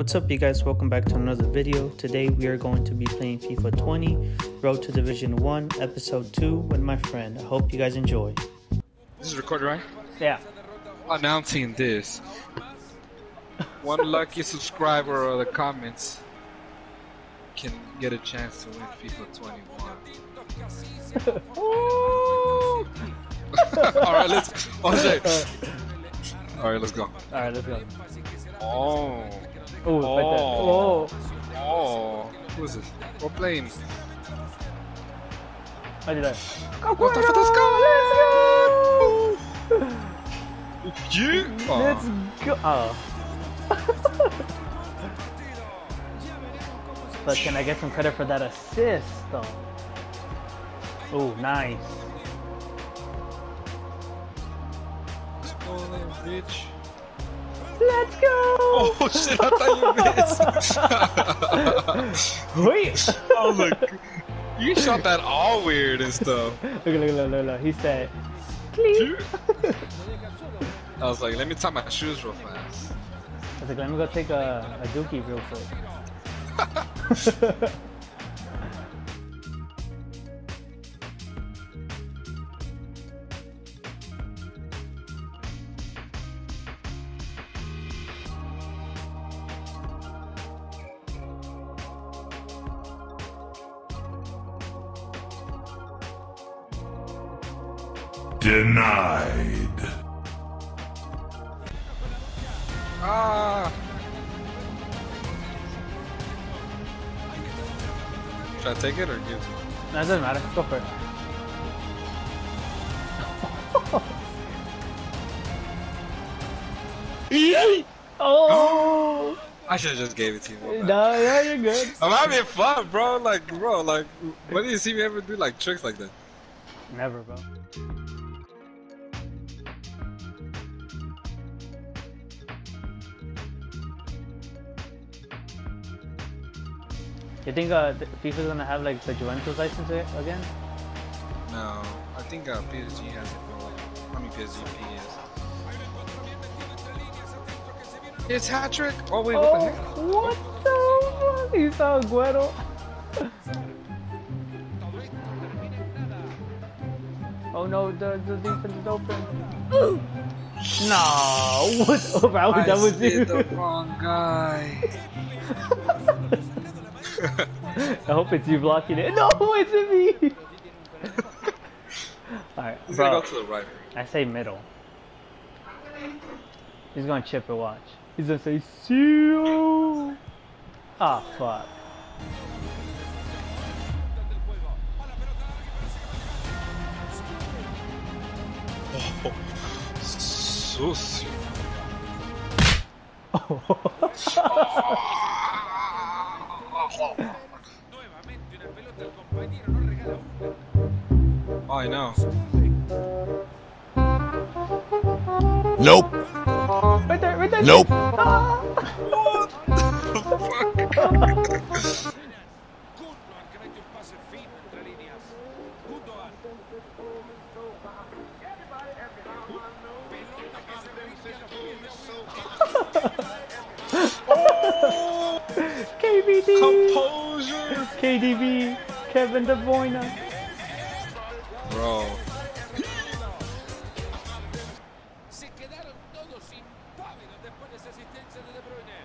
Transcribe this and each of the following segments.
What's up you guys, welcome back to another video. Today we are going to be playing FIFA 20, Road to Division 1, Episode 2 with my friend. I hope you guys enjoy. This is recorded, right? Yeah. Announcing this. One lucky subscriber of the comments can get a chance to win FIFA 21. Alright, let's. Alright, let's go. Alright, let's go. Oh. Oh, right there. Oh. Oh, Oh. Who is this? We're playing. I did that. What the fuck? Let's go! You? Let's go. Oh. but can I get some credit for that assist though? Oh, nice. Let's go bitch. Let's go! Oh shit, I thought you missed. Wait! oh look. You shot that all weird and stuff. look, look, look, look, look. He said, "Clean." I was like, let me tie my shoes real fast. I was like, let me go take a, a dookie real quick. Denied. Ah! Should I take it or give it? No, it doesn't matter. Go for it. oh! I should have just gave it to you. my bad. No, yeah, you're good. I'm having fun, bro. Like, bro, like, when do you see me ever do like tricks like that? Never, bro. You think uh, th- FIFA's gonna have like the Juventus license again? No, I think uh, PSG has it. I mean, PSG is. It's hat trick. Oh wait, what the heck? what the fuck? He saw Aguero. oh no, the, the defense is open. no, what? Oh, that was, you. the wrong guy. I hope it's you blocking it. No, it's me. Alright, He's bro. gonna go to the right. I say middle. He's gonna chip it, watch. He's gonna say, see you. Ah, fuck. Oh, sucio. Oh, I know. Nope. right there, right there. Nope. Ah. KBD. Composure, KDB. Kevin De Bruyne. bro. Se quedaron todos impávidos después de esa asistencia de De Bruyne.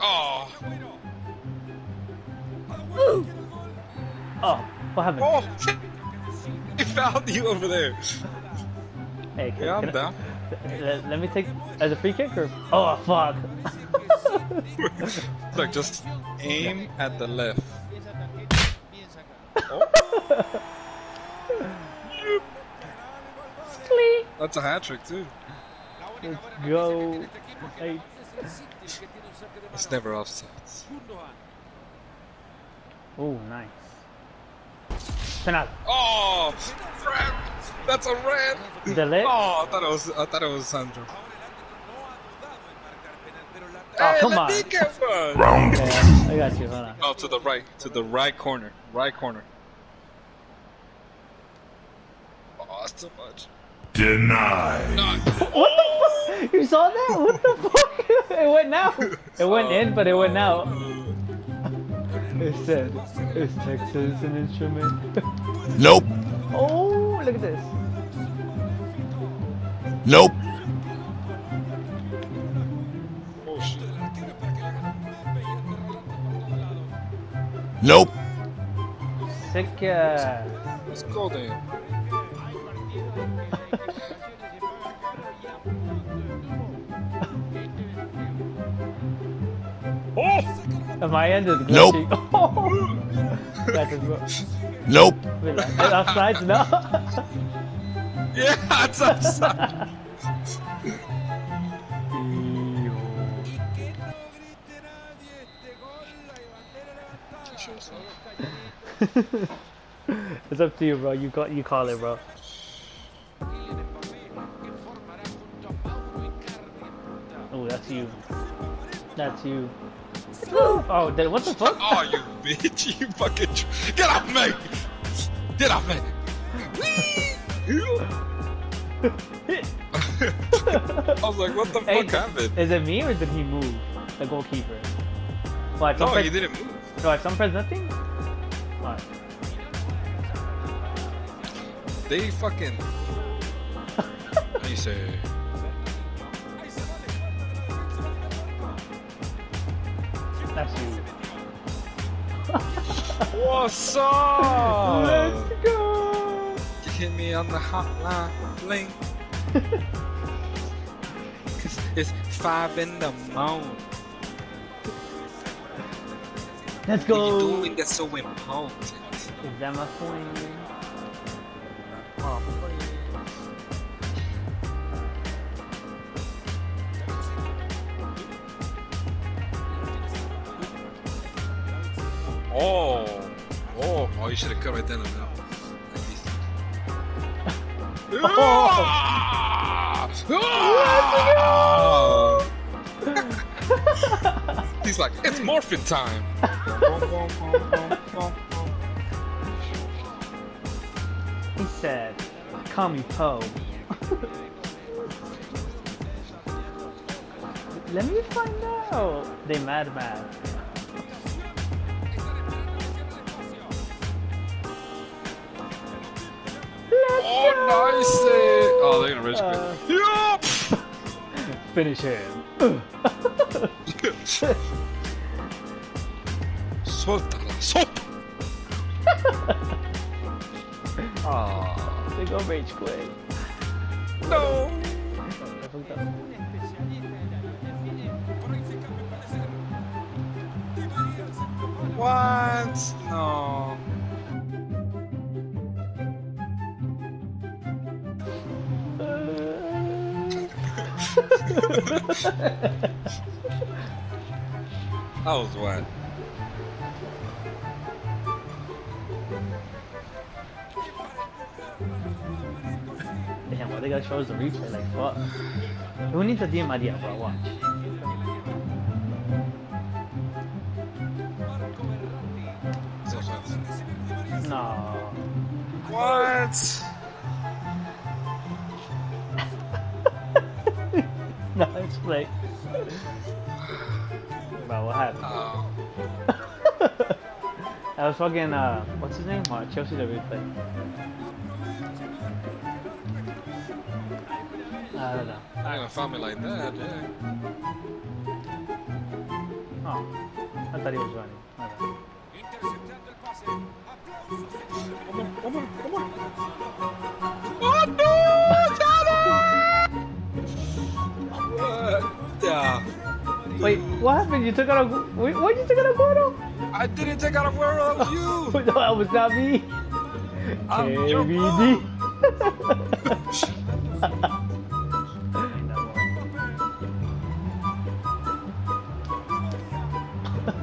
Oh, Oh, what happened? oh, he found you over there. Hey, can, Yeah, I'm can I- down. Let, let me take as a free kick or? Oh fuck! Look, just aim at the left. Clean. Oh. That's a hat trick too. Let's go. Hey, It's never offsides. oh, nice. Penal. Oh. That's a red. Delay. Oh, I thought it was. I thought it was Sandro. Oh, hey, come let on. me get one. Round Yeah, I got you. Hold on. Oh, to the right, to the right corner, right corner. Oh, that's too much. Denied. No. What the fuck? He saw that? What the fuck? it went out. It went in, but it went out. It said, "Is Texas an instrument?" Nope. oh, look at this. Nope. Oh shit. Nope. Sick. Uh, Let's go then. Oh! my end is Nope. glitching. That's a Nope. Wait, like, offsides now. Yeah, it's outside. it's up to you, bro. You got you call it, bro. Oh, that's you. That's you. Oh, then what the fuck? Oh, you bitch! You fucking get off me! Get off me! I was like, what the Hey, fuck happened? Is it me or did he move? The goalkeeper. What? No, he didn't move. What? Some press nothing. What? They fucking. How you say? That's you. What's up? Let's go. You hit me on the hotline bling. Cause it's five in the morning. Let's What go. you doing that's so important? Is that my point? Oh, oh, oh! You should have cut right then and now. Ah! He's like, it's morphin time. He said, "Call me Poe." Let me find out. They mad mad. Oh, go! nice! Oh, they're gonna rich Uh, quit. Yup! Finish him. Suéltala, suelta. Ah, they go rage quit. no. I fucked up. What? No. That was wet. Damn, why they gotta show us the replay? Like, fuck. Who needs a DM idea, bro? Watch. Bro, what happened? Oh. I was fucking, uh, what's his name? Uh, Chelsea the replay. I don't know. I ain't gonna find me like that, yeah. Oh, I thought he was running. My bad. Come on, come on, come on. Wait, what happened? You took out a. Wait, what you took out Aguero? I didn't take out a word of you! no, that was not me. I'm KBD.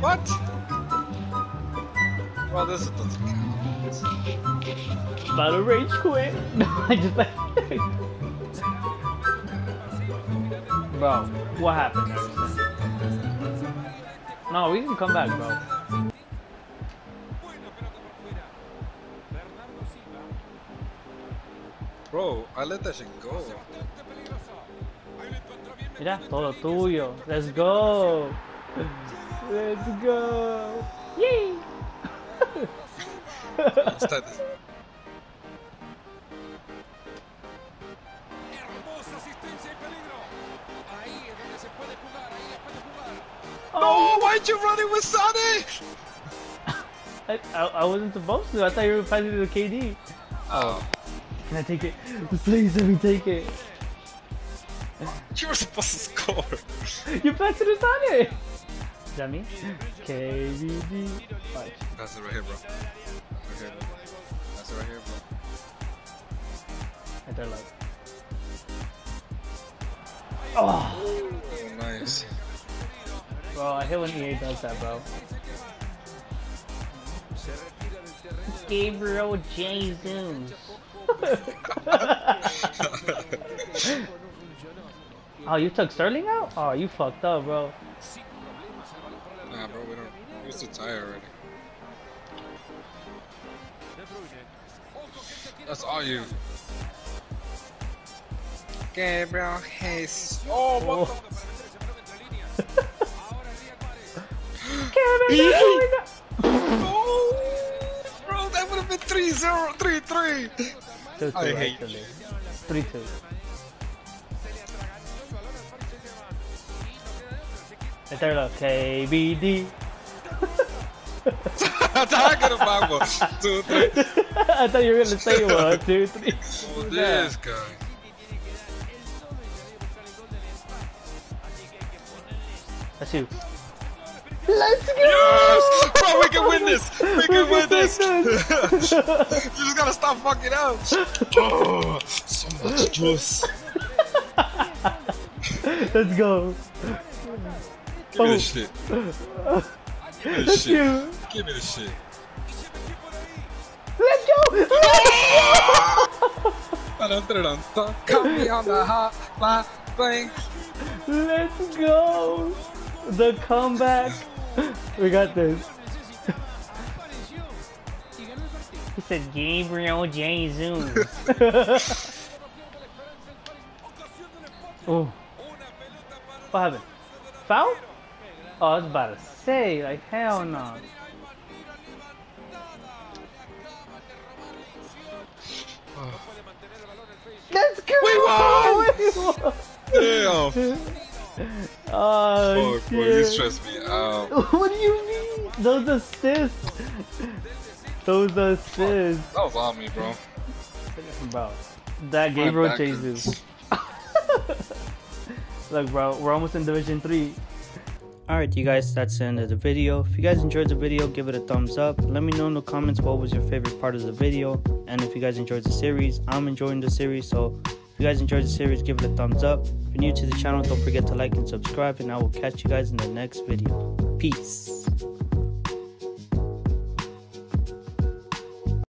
What? Well, this doesn't count. About to rage quit. No, I just like. bro, what happened? No, we can come back, bro. Bro, I let that shit go. Mira, todo tuyo. Let's go. Let's go. Yay. Oh, No, why'd you run it with Sonic? I, I, I wasn't supposed to. I thought you were passing to the KD. Oh, Can I take it? Please let me take it. you were supposed to score. You passed it to Sonic. Is that me? Watch. That's it right here, bro. Right here, bro. That's it right here, bro. Right there, look. Oh, Oh, nice. Bro, I hate when EA does that, bro. Gabriel Jesus. oh, you took Sterling out? Oh, you fucked up, bro. Nah, bro, we don't. He was too tired already. That's all you. Gabriel Hayes. Oh, what Oh. The? Kevin, Oh, bro, that would have been 3 0, 3 3. Two, two, I hate actually. Three, two. Right there, look. KBD. Talking about one, 2 3. I thought you were gonna say one, two, three. Oh, this guy. That's you. Let's go! Yes! Bro, we can win this! We can win this! you just gotta stop fucking up! Oh, so much juice. Let's go. Give me this shit. Give me this shit. you. Give me this shit. Let's go! Ba-dum-ba-dum-dum. Call me on the hotline, bang. Let's go! The comeback. We got this. He said Gabriel Jesus. oh. What happened? Foul? Oh, I was about to say, like, hell no. Let's go! We won! We! Damn. Oh, Fuck, boy, you stress me out. What do you mean? Those assists. Those assists. That was on me, bro. Bro, that Gabriel Jesus. Look, bro, we're almost in Division 3. Alright, you guys, that's the end of the video. If you guys enjoyed the video, give it a thumbs up. Let me know in the comments what was your favorite part of the video. And if you guys enjoyed the series, I'm enjoying the series. So you guys enjoyed the series, give it a thumbs up. If you're new to the channel, don't forget to like and subscribe. And I will catch you guys in the next video. Peace.